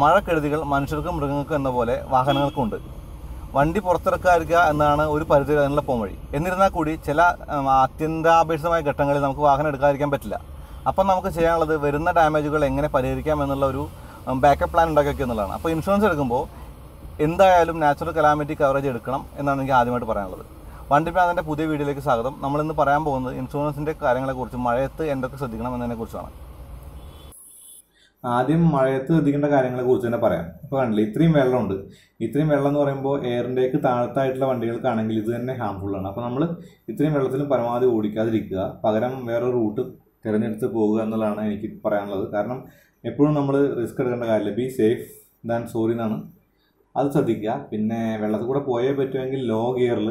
മഴക്കെടുതികൾ മനുഷ്യർക്കും മൃഗങ്ങൾക്കും എന്ന പോലെ വാഹനങ്ങൾക്കും ഉണ്ട് വണ്ടി പുറത്തിറക്കാതിരിക്കുക എന്നാണ് ഒരു പരിധി അതിനുള്ള പോംവഴി. എന്നിരുന്നാൽ കൂടി ചില അത്യന്താപേക്ഷിതമായ ഘട്ടങ്ങളിൽ നമുക്ക് വാഹനം എടുക്കാതിരിക്കാൻ പറ്റില്ല. അപ്പം നമുക്ക് ചെയ്യാനുള്ളത് വരുന്ന ഡാമേജുകൾ എങ്ങനെ പരിഹരിക്കാം എന്നുള്ള ഒരു ബാക്കപ്പ് പ്ലാൻ ഉണ്ടാക്കി എന്നുള്ളതാണ്. അപ്പോൾ ഇൻഷുറൻസ് എടുക്കുമ്പോൾ എന്തായാലും നാച്ചുറൽ കലാമിറ്റി കവറേജ് എടുക്കണം എന്നാണ് എനിക്ക് ആദ്യമായിട്ട് പറയാനുള്ളത്. വണ്ടി അതിന്റെ പുതിയ വീഡിയോയിലേക്ക് സ്വാഗതം. നമ്മളിന്ന് പറയാൻ പോകുന്നത് ഇൻഷുറൻസിന്റെ കാര്യങ്ങളെക്കുറിച്ചും മഴയത്ത് എന്തൊക്കെ ശ്രദ്ധിക്കണം എന്നതിനെക്കുറിച്ചാണ് ആദ്യം മഴയത്ത് ശ്രദ്ധിക്കേണ്ട കാര്യങ്ങളെ കുറിച്ച് തന്നെ പറയാം. ഇപ്പോൾ കണ്ടില്ലേ ഇത്രയും വെള്ളമുണ്ട്. ഇത്രയും വെള്ളം എന്ന് പറയുമ്പോൾ എയറിന്റെക്ക് താഴത്തായിട്ടുള്ള വണ്ടികൾക്കാണെങ്കിൽ ഇത് തന്നെ ഹാംഫുൾ ആണ്. അപ്പോൾ നമ്മൾ ഇത്രയും വെള്ളത്തിലും പരമാവധി ഓടിക്കാതിരിക്കുക. പകരം വേറെ റൂട്ട് തിരഞ്ഞെടുത്ത് പോകുക എന്നുള്ളതാണ് എനിക്ക് പറയാനുള്ളത്. കാരണം എപ്പോഴും നമ്മൾ റിസ്ക് എടുക്കേണ്ട കാര്യമില്ല. ബി സേഫ് ദാൻ സോറി എന്നാണ്. അത് ശ്രദ്ധിക്കുക. പിന്നെ വെള്ളത്തിൽ കൂടെ പോയേ പറ്റുമെങ്കിൽ ലോ ഗിയറിൽ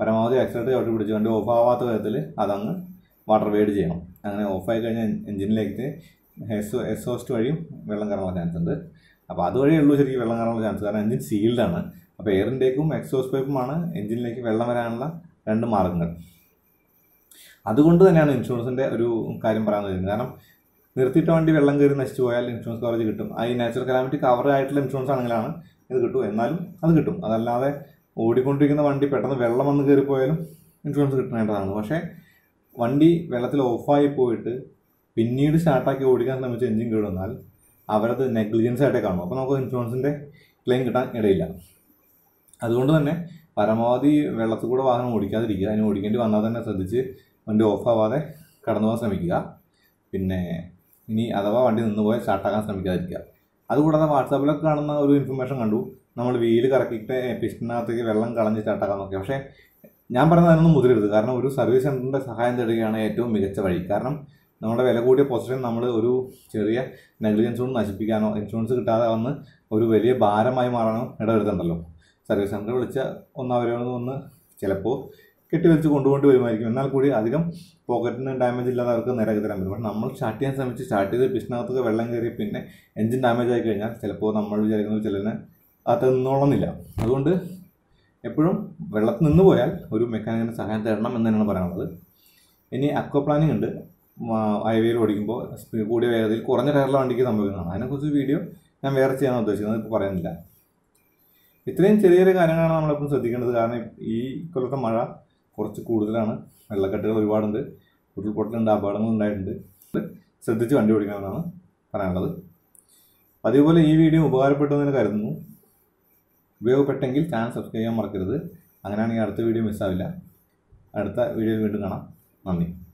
പരമാവധി ആക്സിഡന്റ് ചവിട്ടി പിടിച്ച് വണ്ടി ഓഫ് ആവാത്ത വിധത്തിൽ അതങ്ങ് വാട്ടർ വെയ്ഡ് ചെയ്യണം. അങ്ങനെ ഓഫായി കഴിഞ്ഞാൽ എഞ്ചിനിലേക്ക് എസ് എസോസ്റ്റ് വഴിയും വെള്ളം കയറാനുള്ള ചാൻസ് ഉണ്ട്. അപ്പോൾ അതുവഴിയേ ഉള്ളൂ ശരിക്കും വെള്ളം കയറാനുള്ള ചാൻസ് കാരണം എഞ്ചിൻ സീൽഡ് ആണ്. അപ്പോൾ എയറിന്റെക്കും എക്സോസ്റ്റ് പൈപ്പുമാണ് എഞ്ചിനിലേക്ക് വെള്ളം വരാനുള്ള രണ്ട് മാർഗങ്ങൾ. അതുകൊണ്ട് തന്നെയാണ് ഇൻഷുറൻസിന്റെ ഒരു കാര്യം പറയാൻ വരുന്നത് കാരണം നിർത്തിയിട്ട വണ്ടി വെള്ളം കയറി നശിച്ചു പോയാൽ ഇൻഷുറൻസ് കവറേജ് കിട്ടും. ആ ഈ നാച്ചുറൽ കലാമിറ്റി കവർ ആയിട്ടുള്ള ഇൻഷുറൻസ് ആണെങ്കിലാണ് ഇത് കിട്ടും. എന്നാലും അത് കിട്ടും. അതല്ലാതെ ഓടിക്കൊണ്ടിരിക്കുന്ന വണ്ടി പെട്ടെന്ന് വെള്ളം വന്ന് കയറിപ്പോയാലും ഇൻഷുറൻസ് കിട്ടേണ്ടതാണ്. പക്ഷേ വണ്ടി വെള്ളത്തിൽ ഓഫായി പോയിട്ട് പിന്നീട് സ്റ്റാർട്ടാക്കി ഓടിക്കാൻ ശ്രമിച്ച എഞ്ചിൻ കേടുവന്നാൽ അവരത് നെഗ്ലിജൻസ് ആയിട്ടേ കാണും. അപ്പോൾ നമുക്ക് ഇൻഷുറൻസിന്റെ ക്ലെയിം കിട്ടാൻ ഇടയില്ല. അതുകൊണ്ട് തന്നെ പരമാവധി വെള്ളത്തിൽ കൂടെ വാഹനം ഓടിക്കാതിരിക്കുക. അതിന് ഓടിക്കേണ്ടി വന്നാൽ തന്നെ ശ്രദ്ധിച്ച് വണ്ടി ഓഫാവാതെ കടന്നു പോകാൻ ശ്രമിക്കുക. പിന്നെ ഇനി അഥവാ വണ്ടി നിന്ന് പോയാൽ സ്റ്റാർട്ടാക്കാൻ ശ്രമിക്കാതിരിക്കുക. അതുകൂടാതെ വാട്സാപ്പിലൊക്കെ കാണുന്ന ഒരു ഇൻഫർമേഷൻ കണ്ടു. നമ്മൾ വീൽ കറക്കിയിട്ട് പിസ്റ്റിനകത്തേക്ക് വെള്ളം കളഞ്ഞ് സ്റ്റാർട്ടാക്കാൻ നോക്കി. പക്ഷേ ഞാൻ പറഞ്ഞ അതിനൊന്നും മുതിരരുത്. കാരണം ഒരു സർവീസ് സെന്ററിന്റെ സഹായം തേടുകയാണ് ഏറ്റവും മികച്ച വഴി. കാരണം നമ്മുടെ വില കൂടിയ പൊസിഷൻ നമ്മൾ ഒരു ചെറിയ നെഗ്ലിജൻസ് കൊണ്ട് നശിപ്പിക്കാനോ ഇൻഷുറൻസ് കിട്ടാതെ വന്ന് ഒരു വലിയ ഭാരമായി മാറാനോ ഇടവരുത്തുണ്ടല്ലോ. സർവീസ് സെന്റർ വിളിച്ച ഒന്ന് അവരെ ഒന്ന് ചിലപ്പോൾ കെട്ടിവെച്ച് കൊണ്ടുകൊണ്ട് വരുമായിരിക്കും. എന്നാൽ കൂടി അധികം പോക്കറ്റിന് ഡാമേജ് ഇല്ലാതെ അവർക്ക് നേരാക്കി തരാൻ പറ്റും. പക്ഷേ നമ്മൾ സ്റ്റാർട്ട് ചെയ്യാൻ ശ്രമിച്ച് സ്റ്റാർട്ട് ചെയ്ത് പിസ്റ്റിനകത്തൊക്കെ വെള്ളം കയറി പിന്നെ എഞ്ചിൻ ഡാമേജ് ആയി കഴിഞ്ഞാൽ ചിലപ്പോൾ നമ്മൾ വിചാരിക്കുന്ന ചിലതിന് അത് നിന്നോളുന്നില്ല അതുകൊണ്ട് എപ്പോഴും വെള്ളത്തിൽ നിന്ന് പോയാൽ ഒരു മെക്കാനിക്കിന്റെ സഹായം തരണം എന്ന് തന്നെയാണ് പറയാനുള്ളത്. ഇനി അക്വ പ്ലാനിങ് ഉണ്ട്. ഹൈവേയിൽ ഓടിക്കുമ്പോൾ സ്പീഡ് കൂടിയ വേഗതയിൽ കുറഞ്ഞ ടയറിലെ വണ്ടിക്ക് സംഭവിക്കുന്നതാണ്. അതിനെക്കുറിച്ച് വീഡിയോ ഞാൻ വേറെ ചെയ്യാൻ ഉദ്ദേശിക്കുന്നത് ഇപ്പോൾ പറയുന്നില്ല. ഇത്രയും ചെറിയ ചെറിയ കാര്യങ്ങളാണ് നമ്മളിപ്പം ശ്രദ്ധിക്കേണ്ടത്. കാരണം ഈ കൊല്ലത്തെ മഴ കുറച്ച് കൂടുതലാണ്. വെള്ളക്കെട്ടുകൾ ഒരുപാടുണ്ട്. ഉരുൾപൊട്ടലുണ്ട് അപകടങ്ങൾ ഉണ്ടായിട്ടുണ്ട്. ശ്രദ്ധിച്ച് വണ്ടി ഓടിക്കണമെന്നാണ് പറയാനുള്ളത്. അതേപോലെ ഈ വീഡിയോ ഉപകാരപ്പെട്ടു എന്ന് കരുതുന്നു. ഉപയോഗപ്പെട്ടെങ്കിൽ ചാനൽ സബ്സ്ക്രൈബ് ചെയ്യാൻ മറക്കരുത്. അങ്ങനെയാണെങ്കിൽ അടുത്ത വീഡിയോ മിസ്സാവില്ല അടുത്ത വീഡിയോയിൽ വീണ്ടും കാണാം. നന്ദി.